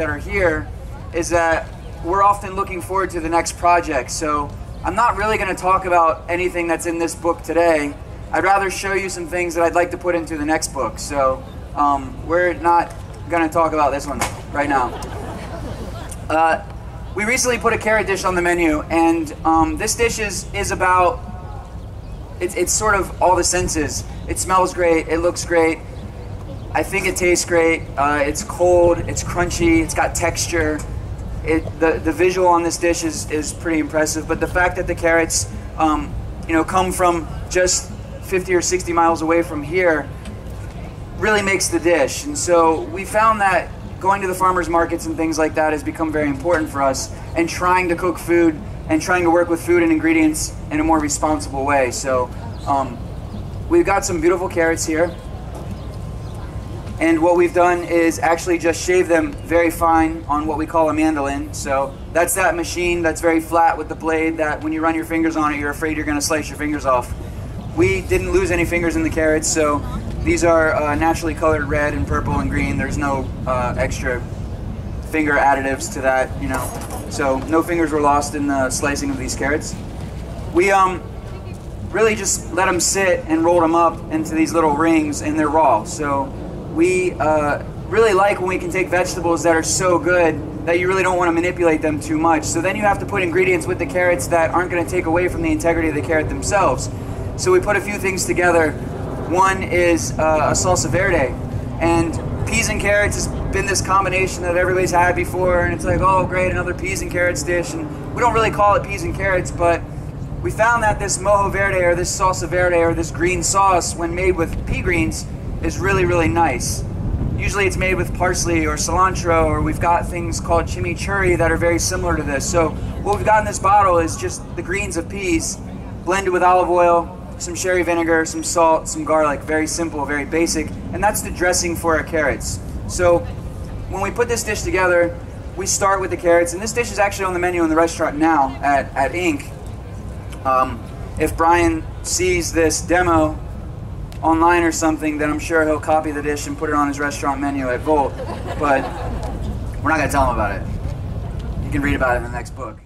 that are here is that we're often looking forward to the next project. So I'm not really going to talk about anything that's in this book today. I'd rather show you some things that I'd like to put into the next book. So um, we're not going to talk about this one right now. Uh, we recently put a carrot dish on the menu, and um, this dish is, is about, it's, it's sort of all the senses. It smells great, it looks great, I think it tastes great. Uh, it's cold, it's crunchy, it's got texture. It, the, the visual on this dish is, is pretty impressive, but the fact that the carrots um, you know, come from just 50 or 60 miles away from here really makes the dish. And so we found that going to the farmers markets and things like that has become very important for us and trying to cook food and trying to work with food and ingredients in a more responsible way. So um, we've got some beautiful carrots here. And what we've done is actually just shave them very fine on what we call a mandolin. So that's that machine that's very flat with the blade that when you run your fingers on it, you're afraid you're gonna slice your fingers off. We didn't lose any fingers in the carrots, so these are uh, naturally colored red and purple and green. There's no uh, extra finger additives to that, you know. So no fingers were lost in the slicing of these carrots. We um, really just let them sit and rolled them up into these little rings and they're raw. So we uh, really like when we can take vegetables that are so good that you really don't want to manipulate them too much. So then you have to put ingredients with the carrots that aren't going to take away from the integrity of the carrot themselves. So we put a few things together. One is uh, a salsa verde, and peas and carrots has been this combination that everybody's had before, and it's like, oh great, another peas and carrots dish, and we don't really call it peas and carrots, but we found that this mojo verde or this salsa verde or this green sauce, when made with pea greens, is really, really nice. Usually it's made with parsley or cilantro, or we've got things called chimichurri that are very similar to this. So what we've got in this bottle is just the greens of peas blended with olive oil, some sherry vinegar, some salt, some garlic. Very simple, very basic. And that's the dressing for our carrots. So when we put this dish together, we start with the carrots. And this dish is actually on the menu in the restaurant now at, at Ink. Um, if Bryan sees this demo online or something, then I'm sure he'll copy the dish and put it on his restaurant menu at Volt. But we're not going to tell him about it. You can read about it in the next book.